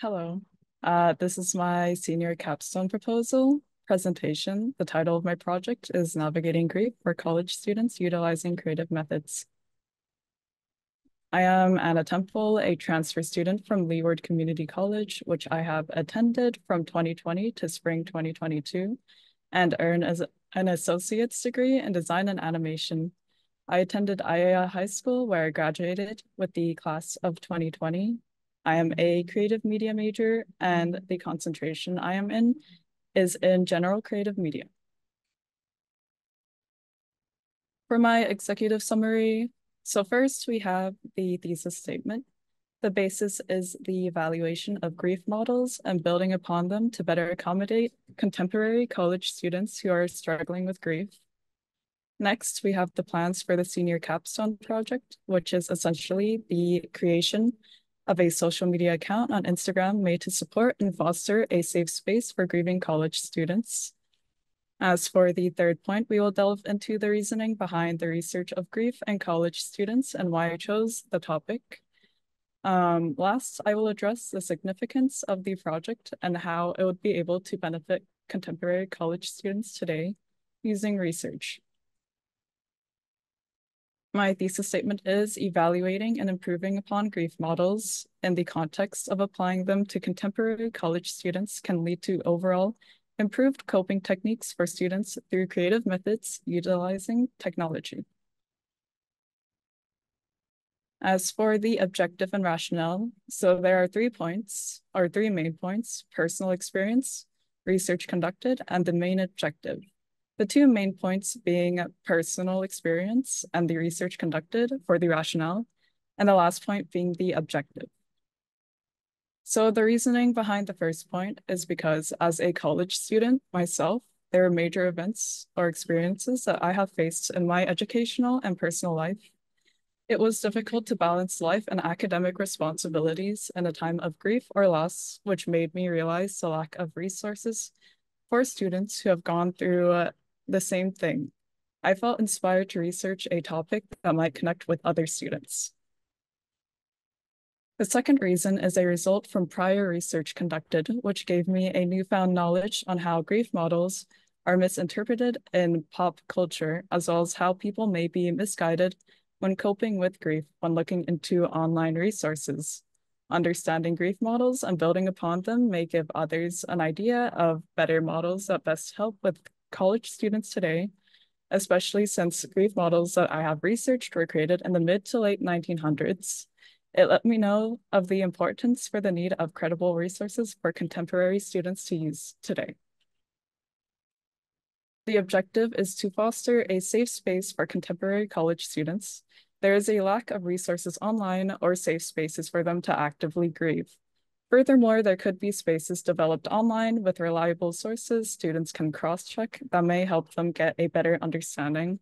Hello. Uh, this is my senior capstone proposal presentation. The title of my project is Navigating Grief for College Students Utilizing Creative Methods. I am Anna Temple, a transfer student from Leeward Community College, which I have attended from 2020 to spring 2022 and earned as an associate's degree in design and animation. I attended Aiea High School where I graduated with the class of 2020 I am a creative media major and the concentration I am in is in general creative media. For my executive summary, so first we have the thesis statement. The basis is the evaluation of grief models and building upon them to better accommodate contemporary college students who are struggling with grief. Next, we have the plans for the senior capstone project, which is essentially the creation of a social media account on Instagram made to support and foster a safe space for grieving college students. As for the third point, we will delve into the reasoning behind the research of grief and college students and why I chose the topic. Um, last, I will address the significance of the project and how it would be able to benefit contemporary college students today using research. My thesis statement is evaluating and improving upon grief models in the context of applying them to contemporary college students can lead to overall improved coping techniques for students through creative methods utilizing technology. As for the objective and rationale, so there are three points, or three main points, personal experience, research conducted, and the main objective. The two main points being personal experience and the research conducted for the rationale, and the last point being the objective. So the reasoning behind the first point is because as a college student myself, there are major events or experiences that I have faced in my educational and personal life. It was difficult to balance life and academic responsibilities in a time of grief or loss, which made me realize the lack of resources for students who have gone through uh, the same thing. I felt inspired to research a topic that might connect with other students. The second reason is a result from prior research conducted, which gave me a newfound knowledge on how grief models are misinterpreted in pop culture, as well as how people may be misguided when coping with grief when looking into online resources. Understanding grief models and building upon them may give others an idea of better models that best help with college students today, especially since grief models that I have researched were created in the mid to late 1900s. It let me know of the importance for the need of credible resources for contemporary students to use today. The objective is to foster a safe space for contemporary college students. There is a lack of resources online or safe spaces for them to actively grieve. Furthermore, there could be spaces developed online with reliable sources students can cross-check that may help them get a better understanding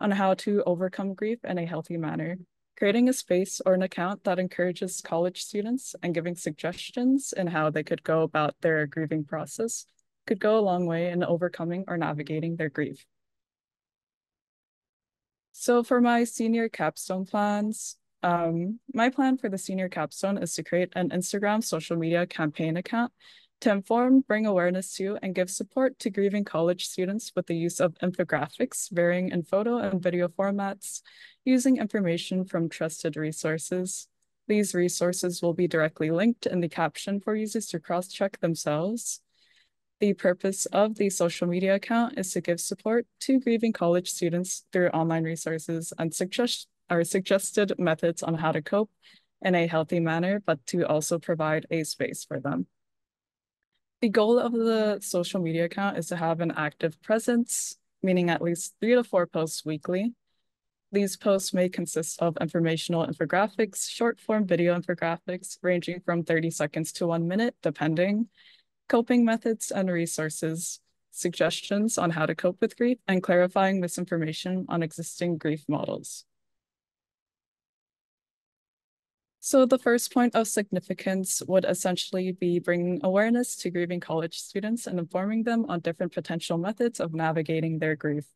on how to overcome grief in a healthy manner. Creating a space or an account that encourages college students and giving suggestions in how they could go about their grieving process could go a long way in overcoming or navigating their grief. So for my senior capstone plans, um, my plan for the senior capstone is to create an Instagram social media campaign account to inform, bring awareness to, and give support to grieving college students with the use of infographics varying in photo and video formats, using information from trusted resources. These resources will be directly linked in the caption for users to cross-check themselves. The purpose of the social media account is to give support to grieving college students through online resources and suggest are suggested methods on how to cope in a healthy manner, but to also provide a space for them. The goal of the social media account is to have an active presence, meaning at least three to four posts weekly. These posts may consist of informational infographics, short form video infographics ranging from 30 seconds to one minute, depending, coping methods and resources, suggestions on how to cope with grief, and clarifying misinformation on existing grief models. So the first point of significance would essentially be bringing awareness to grieving college students and informing them on different potential methods of navigating their grief,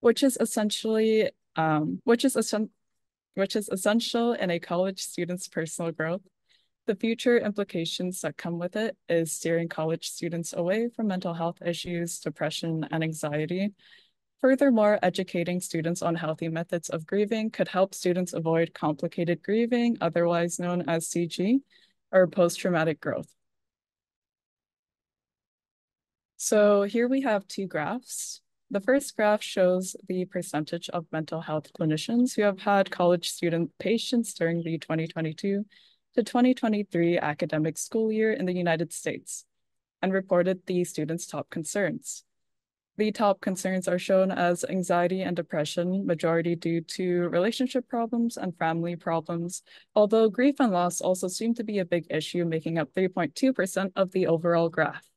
which is essentially, um, which is which is essential in a college student's personal growth. The future implications that come with it is steering college students away from mental health issues, depression, and anxiety. Furthermore, educating students on healthy methods of grieving could help students avoid complicated grieving, otherwise known as CG, or post-traumatic growth. So here we have two graphs. The first graph shows the percentage of mental health clinicians who have had college student patients during the 2022 to 2023 academic school year in the United States and reported the students' top concerns. The top concerns are shown as anxiety and depression, majority due to relationship problems and family problems, although grief and loss also seem to be a big issue, making up 3.2% of the overall graph.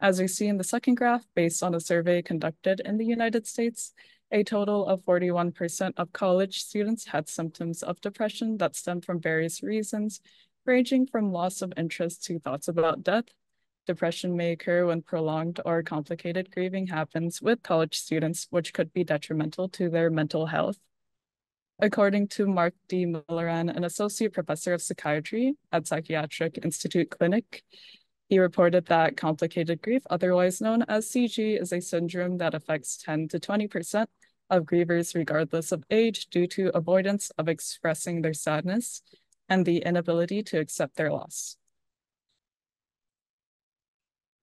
As we see in the second graph, based on a survey conducted in the United States, a total of 41% of college students had symptoms of depression that stemmed from various reasons, ranging from loss of interest to thoughts about death. Depression may occur when prolonged or complicated grieving happens with college students, which could be detrimental to their mental health. According to Mark D. Milliran, an associate professor of psychiatry at Psychiatric Institute Clinic, he reported that complicated grief, otherwise known as CG, is a syndrome that affects 10 to 20% of grievers regardless of age due to avoidance of expressing their sadness and the inability to accept their loss.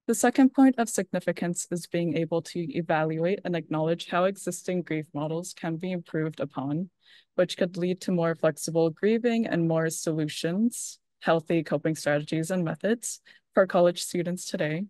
The second point of significance is being able to evaluate and acknowledge how existing grief models can be improved upon, which could lead to more flexible grieving and more solutions, healthy coping strategies and methods for college students today.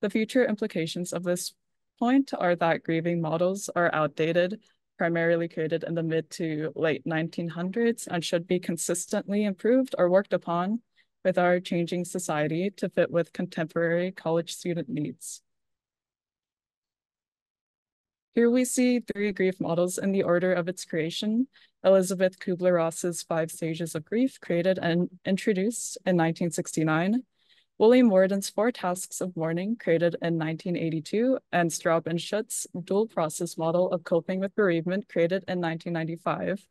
The future implications of this point are that grieving models are outdated, primarily created in the mid to late 1900s, and should be consistently improved or worked upon with our changing society to fit with contemporary college student needs. Here we see three grief models in the order of its creation. Elisabeth Kubler-Ross's Five Stages of Grief, created and introduced in 1969. William Worden's Four Tasks of Mourning, created in 1982, and Stroebe and Schut's dual process model of coping with bereavement, created in 1995.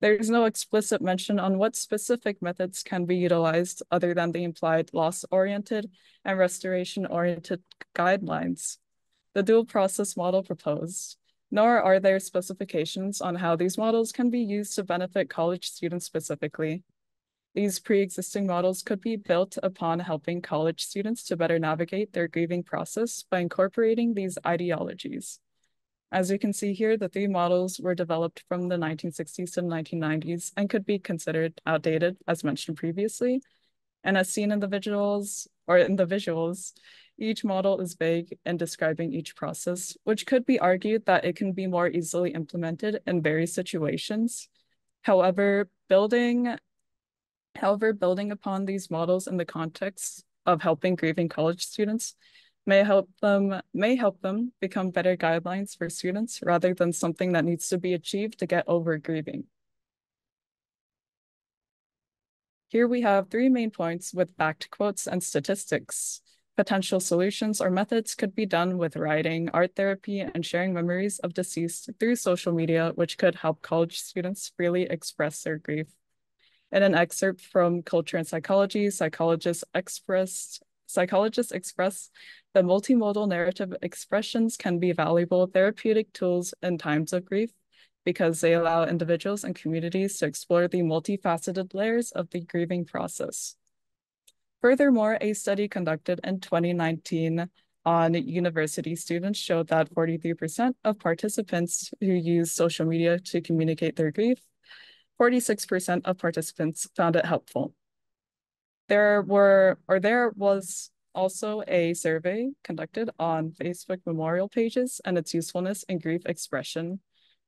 There's no explicit mention on what specific methods can be utilized other than the implied loss-oriented and restoration-oriented guidelines. The dual process model proposed, nor are there specifications on how these models can be used to benefit college students specifically. These pre-existing models could be built upon helping college students to better navigate their grieving process by incorporating these ideologies. As you can see here, the three models were developed from the 1960s to the 1990s and could be considered outdated, as mentioned previously. And as seen in the visuals, or in the visuals, each model is vague in describing each process, which could be argued that it can be more easily implemented in various situations. However, building However, building upon these models in the context of helping grieving college students may help them may help them become better guidelines for students rather than something that needs to be achieved to get over grieving. Here we have three main points with backed quotes and statistics. Potential solutions or methods could be done with writing, art therapy, and sharing memories of deceased through social media, which could help college students freely express their grief. In an excerpt from Culture and Psychology, psychologists expressed psychologists express that multimodal narrative expressions can be valuable therapeutic tools in times of grief because they allow individuals and communities to explore the multifaceted layers of the grieving process. Furthermore, a study conducted in 2019 on university students showed that 43% of participants who use social media to communicate their grief 46% of participants found it helpful. There were, or there was also a survey conducted on Facebook memorial pages and its usefulness in grief expression.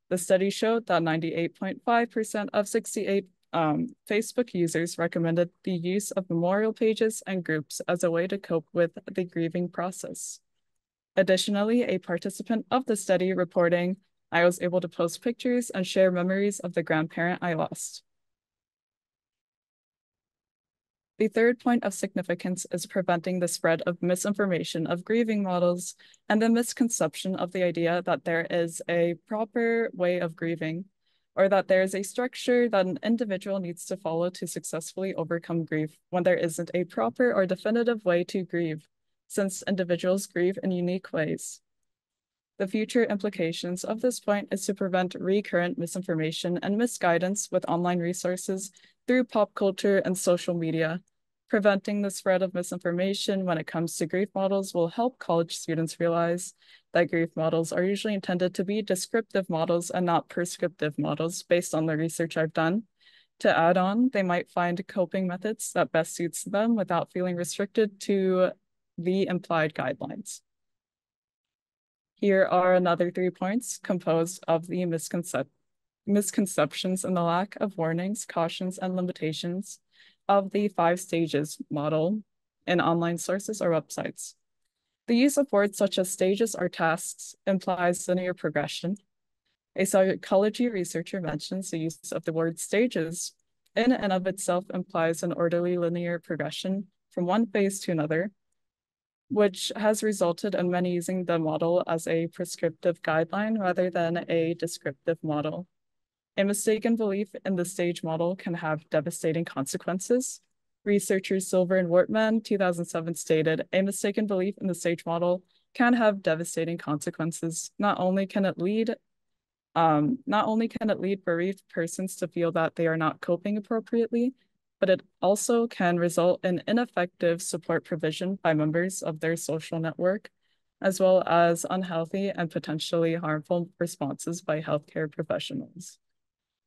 The study showed that 98.5% of 68 um, Facebook users recommended the use of memorial pages and groups as a way to cope with the grieving process. Additionally, a participant of the study reporting I was able to post pictures and share memories of the grandparent I lost. The third point of significance is preventing the spread of misinformation of grieving models and the misconception of the idea that there is a proper way of grieving or that there is a structure that an individual needs to follow to successfully overcome grief when there isn't a proper or definitive way to grieve, since individuals grieve in unique ways. The future implications of this point is to prevent recurrent misinformation and misguidance with online resources through pop culture and social media. Preventing the spread of misinformation when it comes to grief models will help college students realize that grief models are usually intended to be descriptive models and not prescriptive models based on the research I've done. To add on, they might find coping methods that best suits them without feeling restricted to the implied guidelines. Here are another three points composed of the misconcep misconceptions and the lack of warnings, cautions, and limitations of the five stages model in online sources or websites. The use of words such as stages or tasks implies linear progression. A psychology researcher mentions the use of the word stages in and of itself implies an orderly linear progression from one phase to another, which has resulted in many using the model as a prescriptive guideline rather than a descriptive model. A mistaken belief in the stage model can have devastating consequences. Researchers Silver and Wortman, 2007 stated, a mistaken belief in the stage model can have devastating consequences. Not only can it lead um, not only can it lead bereaved persons to feel that they are not coping appropriately, but it also can result in ineffective support provision by members of their social network, as well as unhealthy and potentially harmful responses by healthcare professionals.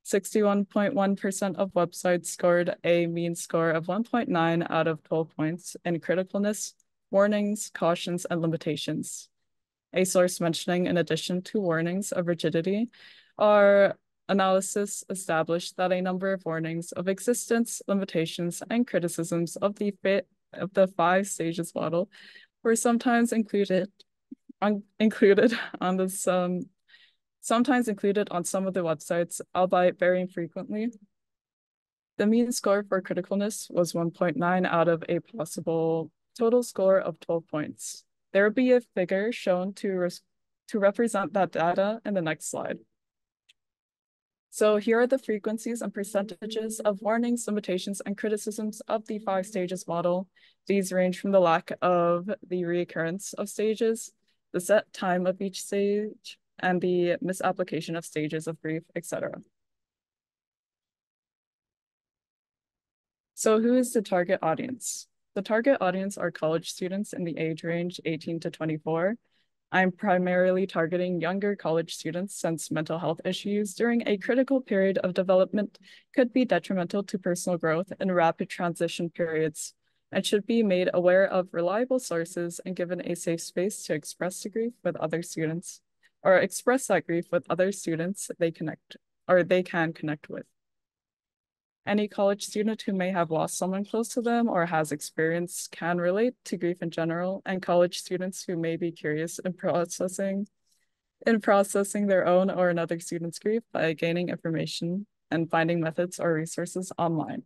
61.1% of websites scored a mean score of 1.9 out of 12 points in criticalness, warnings, cautions, and limitations. A source mentioning, in addition to warnings of rigidity, are analysis established that a number of warnings of existence, limitations, and criticisms of the fit of the five stages model were sometimes included on, included on this um, sometimes included on some of the websites, albeit very infrequently. The mean score for criticalness was 1.9 out of a possible total score of 12 points. There will be a figure shown to, to represent that data in the next slide. So here are the frequencies and percentages of warnings, limitations, and criticisms of the five stages model. These range from the lack of the reoccurrence of stages, the set time of each stage, and the misapplication of stages of grief, etc. So who is the target audience? The target audience are college students in the age range 18 to 24, I'm primarily targeting younger college students since mental health issues during a critical period of development could be detrimental to personal growth in rapid transition periods and should be made aware of reliable sources and given a safe space to express grief with other students or express that grief with other students they connect or they can connect with. Any college student who may have lost someone close to them or has experience can relate to grief in general, and college students who may be curious in processing in processing their own or another student's grief by gaining information and finding methods or resources online.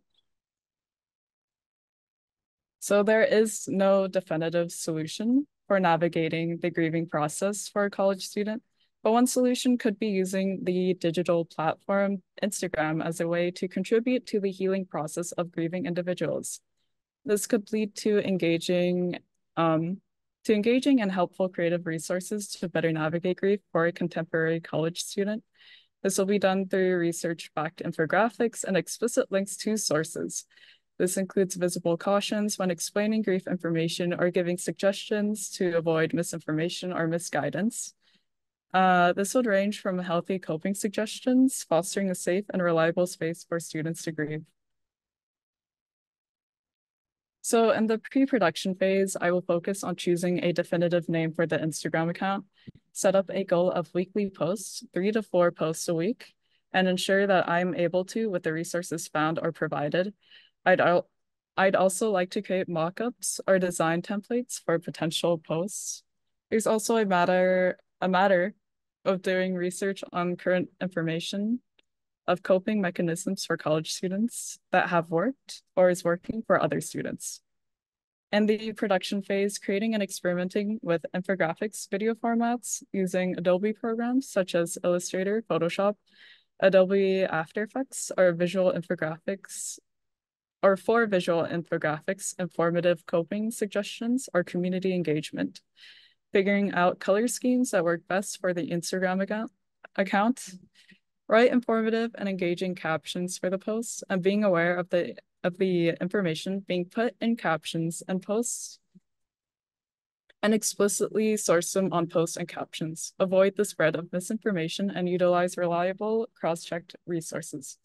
So there is no definitive solution for navigating the grieving process for a college student, but one solution could be using the digital platform Instagram as a way to contribute to the healing process of grieving individuals. This could lead to engaging um, to engaging and helpful creative resources to better navigate grief for a contemporary college student. This will be done through research-backed infographics and explicit links to sources. This includes visible cautions when explaining grief information or giving suggestions to avoid misinformation or misguidance. Uh, this would range from healthy coping suggestions, fostering a safe and reliable space for students to grieve. So in the pre-production phase, I will focus on choosing a definitive name for the Instagram account, set up a goal of weekly posts, three to four posts a week, and ensure that I'm able to with the resources found or provided. I'd, al I'd also like to create mockups or design templates for potential posts. There's also a matter a matter of doing research on current information of coping mechanisms for college students that have worked or is working for other students. In the production phase, creating and experimenting with infographics video formats using Adobe programs such as Illustrator, Photoshop, Adobe After Effects or visual infographics or for visual infographics, informative coping suggestions, or community engagement. Figuring out color schemes that work best for the Instagram account, account write informative and engaging captions for the posts, and being aware of the of the information being put in captions and posts and explicitly source them on posts and captions. Avoid the spread of misinformation and utilize reliable cross-checked resources.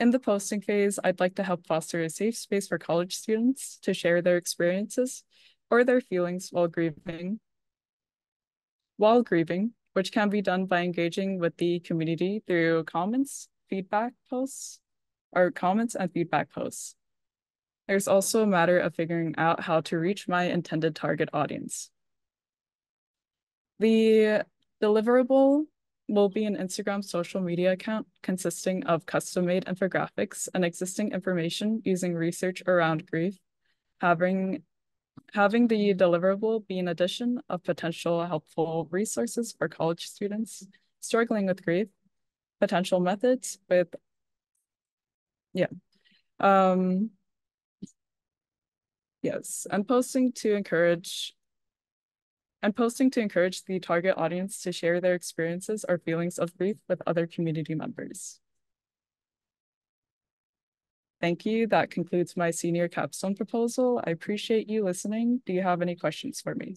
In the posting phase, I'd like to help foster a safe space for college students to share their experiences or their feelings while grieving. While grieving, which can be done by engaging with the community through comments, feedback posts, or comments and feedback posts. There's also a matter of figuring out how to reach my intended target audience. The deliverable will be an Instagram social media account consisting of custom-made infographics and existing information using research around grief, having having the deliverable be an addition of potential helpful resources for college students struggling with grief, potential methods with, yeah. Um, yes, and posting to encourage and posting to encourage the target audience to share their experiences or feelings of grief with other community members. Thank you. That concludes my senior capstone proposal. I appreciate you listening. Do you have any questions for me?